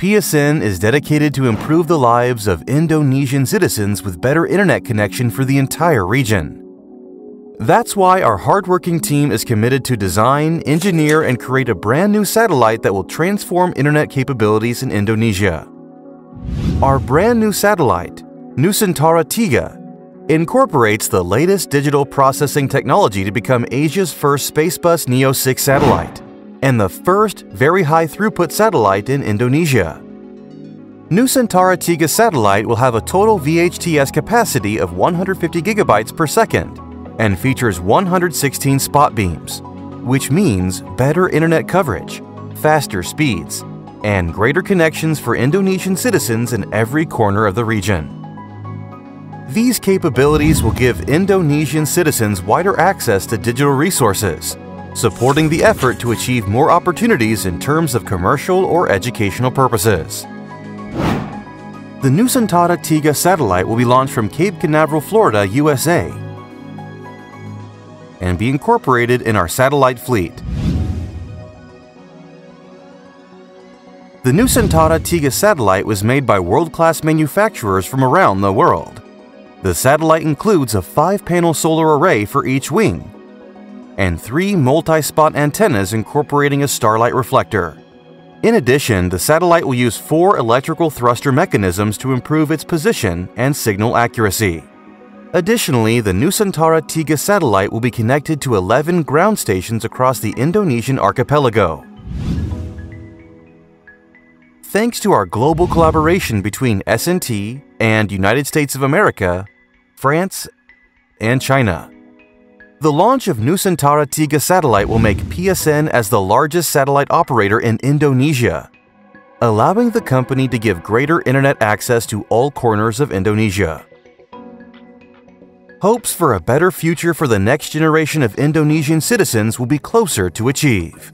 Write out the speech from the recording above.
PSN is dedicated to improve the lives of Indonesian citizens with better internet connection for the entire region. That's why our hardworking team is committed to design, engineer, and create a brand new satellite that will transform internet capabilities in Indonesia. Our brand new satellite, Nusantara Tiga, incorporates the latest digital processing technology to become Asia's first Spacebus Neo 6 satellite and the first very high throughput satellite in Indonesia. New Nusantara Tiga satellite will have a total VHTS capacity of 150 gigabytes per second and features 116 spot beams, which means better internet coverage, faster speeds, and greater connections for Indonesian citizens in every corner of the region. These capabilities will give Indonesian citizens wider access to digital resources, supporting the effort to achieve more opportunities in terms of commercial or educational purposes. The Nusantara Tiga satellite will be launched from Cape Canaveral, Florida, USA, and be incorporated in our satellite fleet. The Nusantara Tiga satellite was made by world-class manufacturers from around the world. The satellite includes a 5-panel solar array for each wing and three multi-spot antennas incorporating a starlight reflector. In addition, the satellite will use four electrical thruster mechanisms to improve its position and signal accuracy. Additionally, the Nusantara Tiga satellite will be connected to 11 ground stations across the Indonesian archipelago. Thanks to our global collaboration between SNT and United States of America, France, and China. The launch of Nusantara Tiga satellite will make PSN as the largest satellite operator in Indonesia, allowing the company to give greater internet access to all corners of Indonesia. Hopes for a better future for the next generation of Indonesian citizens will be closer to achieve.